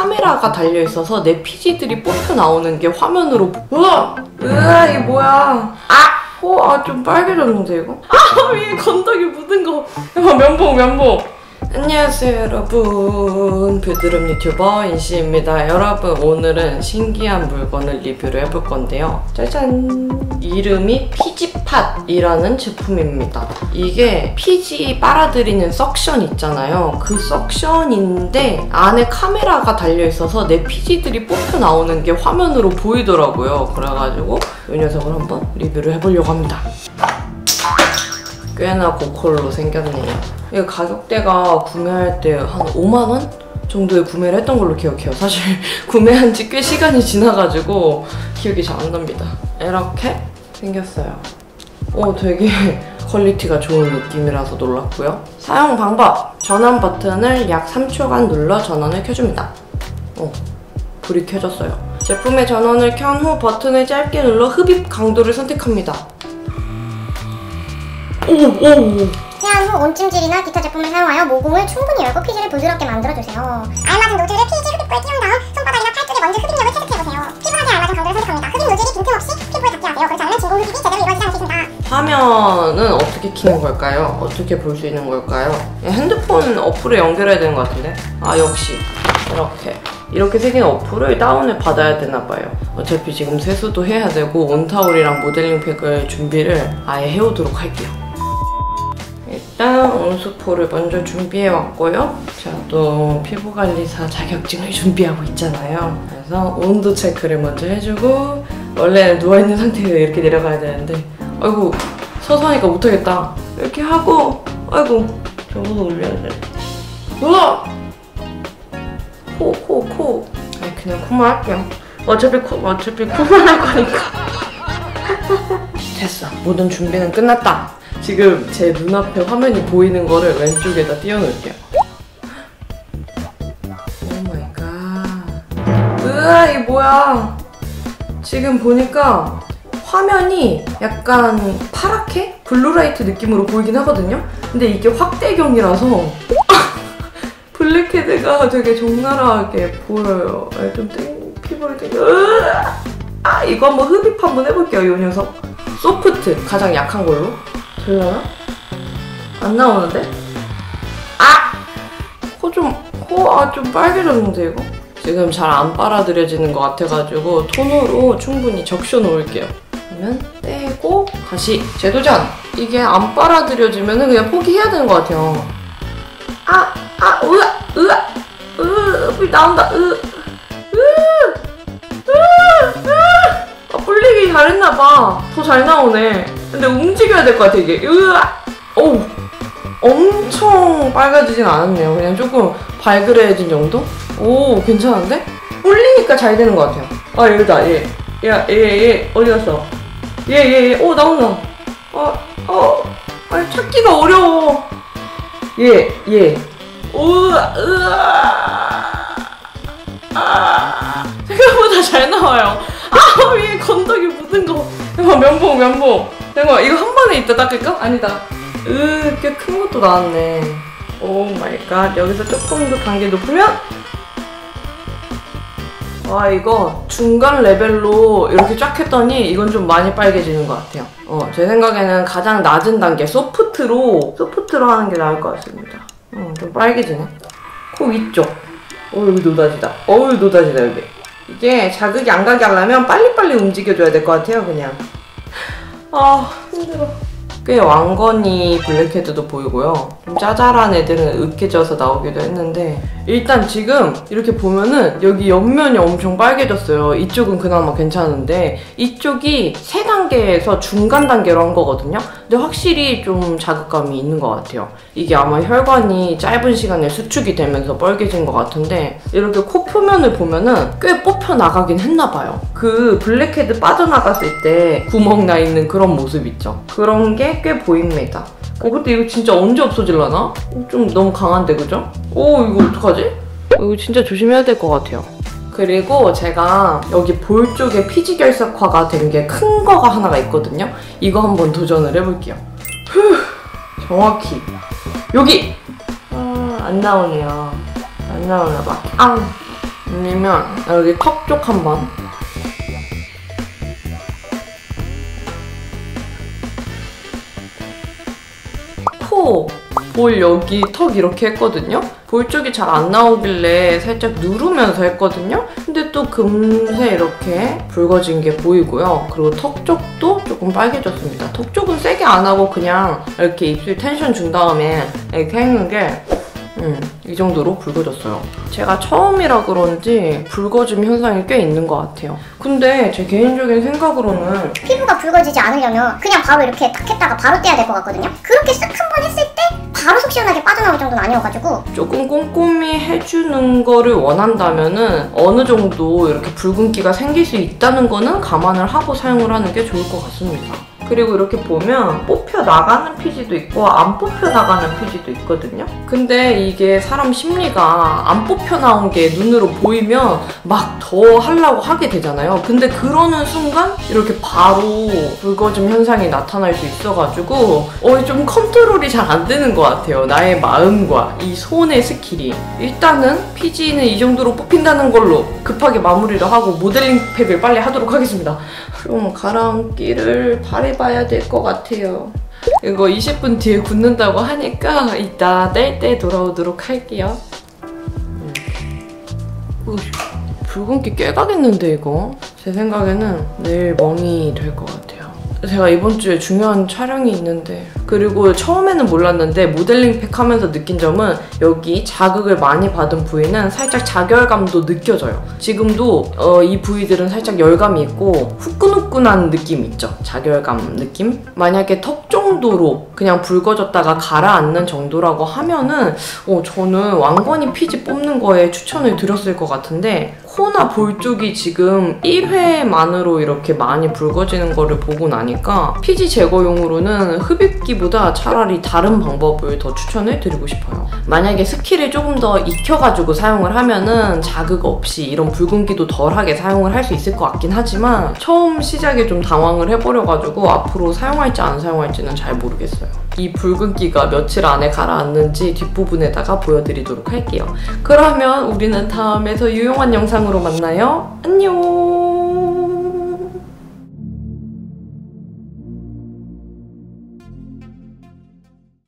카메라가 달려 있어서 내 피지들이 뽑혀 나오는 게 화면으로 으아! 으아 이게 뭐야 아! 어, 아, 좀 빨개졌는데, 이거? 아, 위에 건더기 묻은 거. 야, 면봉, 면봉. 안녕하세요, 여러분. 뷰드름 유튜버 인시입니다. 여러분, 오늘은 신기한 물건을 리뷰를 해볼 건데요. 짜잔. 이름이 피지팟이라는 제품입니다. 이게 피지 빨아들이는 suction 있잖아요. 그 suction인데 안에 카메라가 달려있어서 내 피지들이 뽑혀 나오는 게 화면으로 보이더라고요. 그래가지고 이 녀석을 한번 리뷰를 해보려고 합니다. 꽤나 고퀄로 생겼네요. 이거 가격대가 구매할 때 한 5만원? 정도에 구매를 했던 걸로 기억해요. 사실 구매한 지 꽤 시간이 지나가지고 기억이 잘 안 납니다. 이렇게 생겼어요. 오, 되게 quality가 좋은 느낌이라서 놀랐고요. 사용 방법! 전원 버튼을 약 3초간 눌러 전원을 켜줍니다. 어, 불이 켜졌어요. 제품의 전원을 켠 후 버튼을 짧게 눌러 흡입 강도를 선택합니다. 오, 오, 세안 후 온찜질이나 기타 제품을 사용하여 모공을 충분히 열고 피지를 부드럽게 만들어주세요. 알맞은 노즐을 피지 흡입부에 띄운 다음 손바닥이나 팔뚝의 먼지 흡입력을 체크해보세요. 피부하게 알맞은 강도를 선택합니다. 흡입 노즐이 빈틈없이 피부에 닿게 하세요. 그렇지 않으면 진공 흡입이 제대로 이루어지지 있습니다. 화면은 어떻게 키는 걸까요? 어떻게 볼 수 있는 걸까요? 핸드폰 어플에 연결해야 되는 것 같은데? 아 역시 이렇게 이렇게 생긴 어플을 다운을 받아야 되나 봐요 어차피 지금 세수도 해야 되고 온타올이랑 모델링 팩을 준비를 아예 해오도록 할게요 일단 온수포를 먼저 준비해 왔고요. 제가 또 피부관리사 자격증을 준비하고 있잖아요. 그래서 온도 체크를 먼저 해주고 원래는 누워있는 상태에서 이렇게 내려가야 되는데 아이고 서서 하니까 못하겠다. 이렇게 하고 아이고 저거도 올려야 돼. 우와 코 코 코. 아니 그냥 코만 할게요. 어차피 코 어차피 코만 할 거니까. 됐어. 모든 준비는 끝났다 지금 제 눈앞에 화면이 보이는 거를 왼쪽에다 띄워놓을게요 oh my god 으아 이 뭐야 지금 보니까 화면이 약간 파랗게 블루라이트 느낌으로 보이긴 하거든요. 근데 이게 확대경이라서 블랙헤드가 되게 적나라하게 보여요. 아, 좀 땡, 피부를 땡겨. 으아! 아 이거 한번 흡입 한번 해볼게요. 이 녀석. soft 가장 약한 걸로. 되려나? 안 나오는데? 아! 코 좀, 코, 아, 좀 빨개졌는데, 이거? 지금 잘 안 빨아들여지는 것 같아가지고 톤으로 충분히 적셔 놓을게요. 그러면 떼고 다시 재도전! 이게 안 빨아들여지면 그냥 포기해야 되는 것 같아요. 아! 아! 으아! 으아! 으! 불 나온다! 으! 으! 으! 불리기 잘했나봐. 더 잘 나오네. 근데 움직여야 될 것 같아, 이게. 으아! 어우! 엄청 빨개지진 않았네요. 그냥 조금 발그레해진 정도? 오, 괜찮은데? 올리니까 잘 되는 것 같아요. 아, 여기다, 얘. 야, 얘, 얘, 어디 갔어? 얘, 얘, 얘. 오, 나온다. 어, 어. 아니, 찾기가 어려워. 얘, 얘. 우와, 으아. 아. 생각보다 잘 나와요. 아, 위에 건더기 묻은 거. 대박, 면봉, 면봉. 대박, 이거 한 번에 있다 닦을까? 아니다. 으, 꽤큰 것도 나왔네. oh my god. 여기서 조금 더 단계 높으면 와 이거 중간 레벨로 이렇게 쫙 했더니 이건 좀 많이 빨개지는 것 같아요. 어, 제 생각에는 가장 낮은 단계 soft로 soft로 하는 게 나을 것 같습니다. 음, 좀 빨개지네. 코 위쪽. 어 여기 노다지다. 어 여기 노다지다 여기. 이게 자극이 안 가게 하려면 빨리빨리 움직여줘야 될 것 같아요 그냥. 아 힘들어. 꽤 왕건이 블랙헤드도 보이고요. 좀 짜잘한 애들은 으깨져서 나오기도 했는데 일단 지금 이렇게 보면은 여기 옆면이 엄청 빨개졌어요. 이쪽은 그나마 괜찮은데 이쪽이 세 단계에서 중간 단계로 한 거거든요. 근데 확실히 좀 자극감이 있는 것 같아요. 이게 아마 혈관이 짧은 시간에 수축이 되면서 빨개진 것 같은데 이렇게 코 표면을 보면은 꽤 뽑혀 나가긴 했나 봐요. 그 블랙헤드 빠져나갔을 때 구멍 나 있는 그런 모습 있죠. 그런 게 꽤 보입니다. 어, 근데 이거 진짜 언제 없어질라나? 어, 좀 너무 강한데, 그죠? 오, 이거 어떡하지? 어, 이거 진짜 조심해야 될 것 같아요. 그리고 제가 여기 볼 쪽에 피지 결석화가 된 게 큰 거가 하나가 있거든요. 이거 한번 도전을 해볼게요. 후, 정확히. 여기! 아, 안 나오네요. 안 나오나 봐. 아, 아니면 여기 턱쪽 한번 코, 볼 여기 턱 이렇게 했거든요. 볼 쪽이 잘 안 나오길래 살짝 누르면서 했거든요. 근데 또 금세 이렇게 붉어진 게 보이고요. 그리고 턱 쪽도 조금 빨개졌습니다. 턱 쪽은 세게 안 하고 그냥 이렇게 입술 텐션 준 다음에 이렇게 했는 게 음, 이 정도로 붉어졌어요. 제가 처음이라 그런지 붉어짐 현상이 꽤 있는 것 같아요. 근데 제 개인적인 생각으로는 피부가 붉어지지 않으려면 그냥 바로 이렇게 탁 했다가 바로 떼야 될 것 같거든요. 그렇게 쓱 한 번 했을 때 바로 속 시원하게 빠져나올 정도는 아니어가지고 조금 꼼꼼히 해주는 거를 원한다면은 어느 정도 이렇게 붉은기가 생길 수 있다는 거는 감안을 하고 사용을 하는 게 좋을 것 같습니다. 그리고 이렇게 보면 뽑혀 나가는 피지도 있고 안 뽑혀 나가는 피지도 있거든요. 근데 이게 사람 심리가 안 뽑혀 나온 게 눈으로 보이면 막 더 하려고 하게 되잖아요. 근데 그러는 순간 이렇게 바로 붉어짐 현상이 나타날 수 있어가지고 어, 좀 컨트롤이 잘 안 되는 것 같아요. 나의 마음과 이 손의 skill이. 일단은 피지는 이 정도로 뽑힌다는 걸로 급하게 마무리를 하고 모델링 팩을 빨리 하도록 하겠습니다. 좀 가라앉기를 바래 봐야 될 것 같아요. 이거 20분 뒤에 굳는다고 하니까 이따 뗄 때 돌아오도록 할게요. 음. 으, 붉은기 꽤 가겠는데 이거? 제 생각에는 내일 멍이 될 것 같아요. 제가 이번 주에 중요한 촬영이 있는데 그리고 처음에는 몰랐는데 모델링 팩 하면서 느낀 점은 여기 자극을 많이 받은 부위는 살짝 자결감도 느껴져요. 지금도 어, 이 부위들은 살짝 열감이 있고 후끈후끈한 느낌 있죠. 자결감 느낌? 만약에 턱 정도로 그냥 붉어졌다가 가라앉는 정도라고 하면은 어, 저는 왕건이 피지 뽑는 거에 추천을 드렸을 것 같은데 코나 볼 쪽이 지금 1회만으로 이렇게 많이 붉어지는 거를 보고 나니까 피지 제거용으로는 흡입기보다 차라리 다른 방법을 더 추천을 드리고 싶어요. 만약에 skill을 조금 더 익혀가지고 사용을 하면은 자극 없이 이런 붉은기도 덜하게 사용을 할 수 있을 것 같긴 하지만 처음 시작에 좀 당황을 해버려가지고 앞으로 사용할지 안 사용할지는 잘 모르겠어요. 이 붉은기가 며칠 안에 가라앉는지 뒷부분에다가 보여드리도록 할게요. 그러면 우리는 다음에 더 유용한 영상으로 만나요. 안녕!